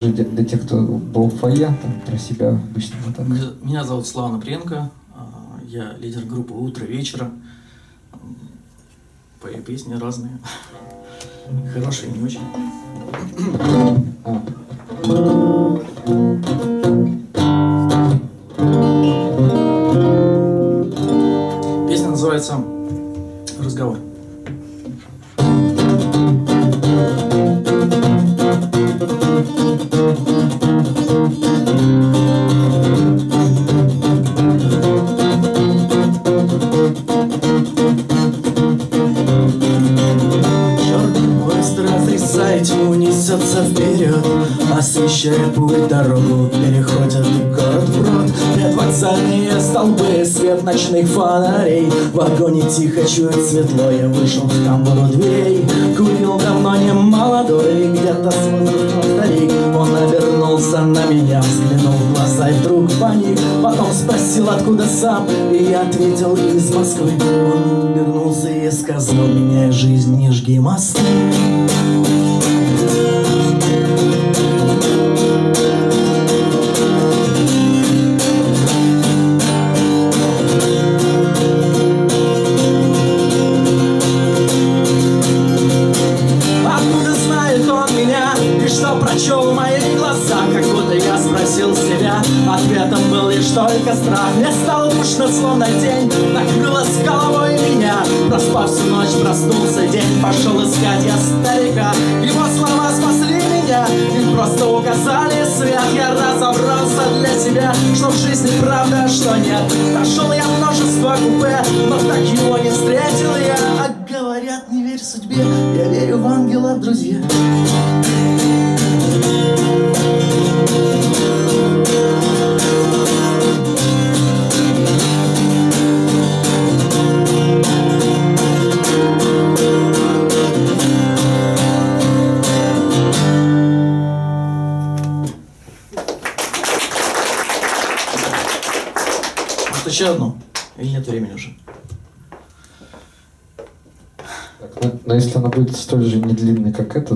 Для, тех, кто был в фойе, там, про себя обычно вот так. Меня зовут Слава Напренко, а, я лидер группы «Утро вечера». Пою песни разные, хорошие не очень. Песня называется «Разговор». Черный поезд разрезает тьму, несется вперед Освещая путь дорогу, переходят город в рот Предвокзальные столбы, свет ночных фонарей. В вагоне тихо чует светло, я вышел в тамбур дверей. Курил давно не молодой, где-то с возрастом старик. Он обернулся на меня, взглянул в глаза и вдруг паник. Потом спросил, откуда сам, и я ответил из Москвы. Он обернулся и сказал, меняй жизнь, не жги мосты прочел в спросил себя Ответом был лишь только страх. Мне стало душно, словно день Накрыло с головой меня. Проспав всю ночь, проснулся день Пошел искать я старика. Его слова спасли меня Им просто указали свет. Я разобрался для себя Что в жизни правда, что нет. Прошел я множество купе Но так его не встретил я. А говорят, не верь судьбе Я верю в ангелов, друзья Может, еще одну? Или нет времени уже? Так, ну, но если она будет столь же недлинной, как эта,